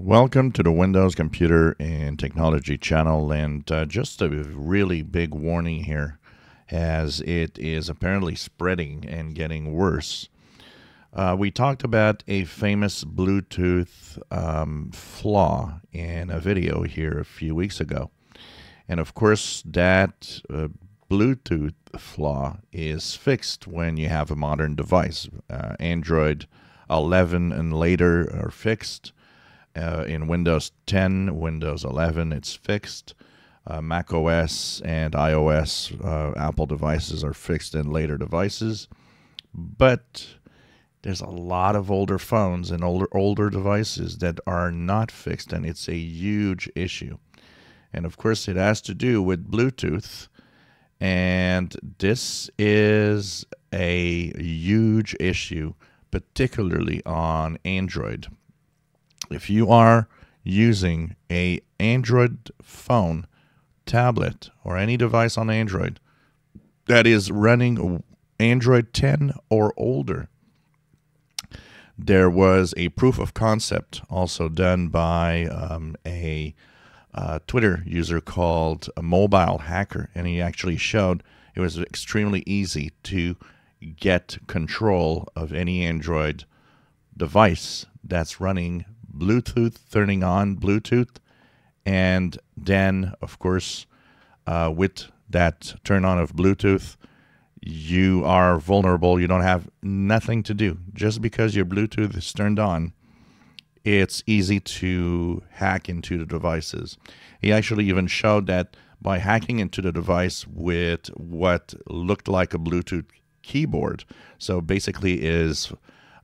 Welcome to the Windows Computer and Technology channel, and uh, just a really big warning here as it is apparently spreading and getting worse. Uh, we talked about a famous Bluetooth um, flaw in a video here a few weeks ago. And of course, that uh, Bluetooth flaw is fixed when you have a modern device. Uh, Android 11 and later are fixed. Uh, in Windows 10, Windows 11, it's fixed. Uh, Mac OS and iOS uh, Apple devices are fixed in later devices. But there's a lot of older phones and older older devices that are not fixed, and it's a huge issue. And of course, it has to do with Bluetooth. And this is a huge issue, particularly on Android if you are using a Android phone, tablet, or any device on Android that is running Android 10 or older, there was a proof of concept also done by um, a uh, Twitter user called a Mobile Hacker, and he actually showed it was extremely easy to get control of any Android device that's running Bluetooth, turning on Bluetooth, and then, of course, uh, with that turn on of Bluetooth, you are vulnerable. You don't have nothing to do. Just because your Bluetooth is turned on, it's easy to hack into the devices. He actually even showed that by hacking into the device with what looked like a Bluetooth keyboard. So basically, is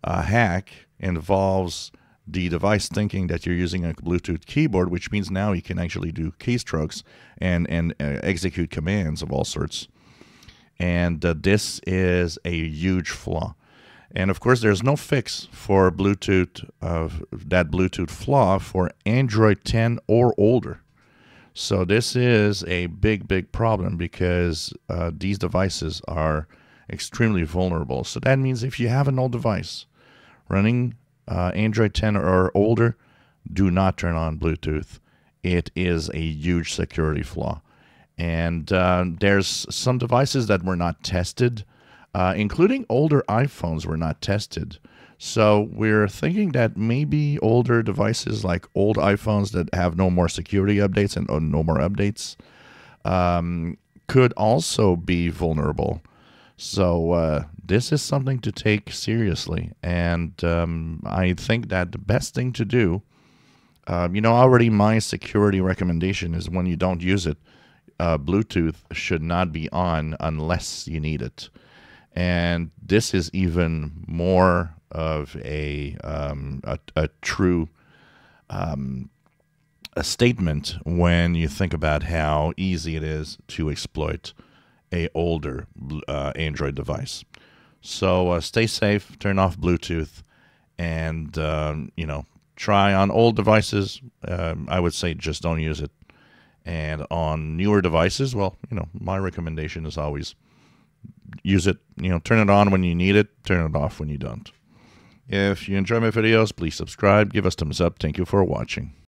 a hack involves the device thinking that you're using a Bluetooth keyboard, which means now you can actually do keystrokes and and uh, execute commands of all sorts. And uh, this is a huge flaw. And of course, there's no fix for Bluetooth uh, that Bluetooth flaw for Android 10 or older. So this is a big, big problem because uh, these devices are extremely vulnerable. So that means if you have an old device running uh, Android 10 or older, do not turn on Bluetooth. It is a huge security flaw. And uh, there's some devices that were not tested, uh, including older iPhones were not tested. So we're thinking that maybe older devices like old iPhones that have no more security updates and uh, no more updates um, could also be vulnerable. So uh, this is something to take seriously, and um, I think that the best thing to do, um, you know, already my security recommendation is when you don't use it, uh, Bluetooth should not be on unless you need it, and this is even more of a um, a, a, true um, a statement when you think about how easy it is to exploit a older uh, Android device. So uh, stay safe, turn off Bluetooth, and um, you know try on old devices. Um, I would say just don't use it. And on newer devices, well, you know, my recommendation is always use it. You know, turn it on when you need it, turn it off when you don't. If you enjoy my videos, please subscribe, give us thumbs up. Thank you for watching.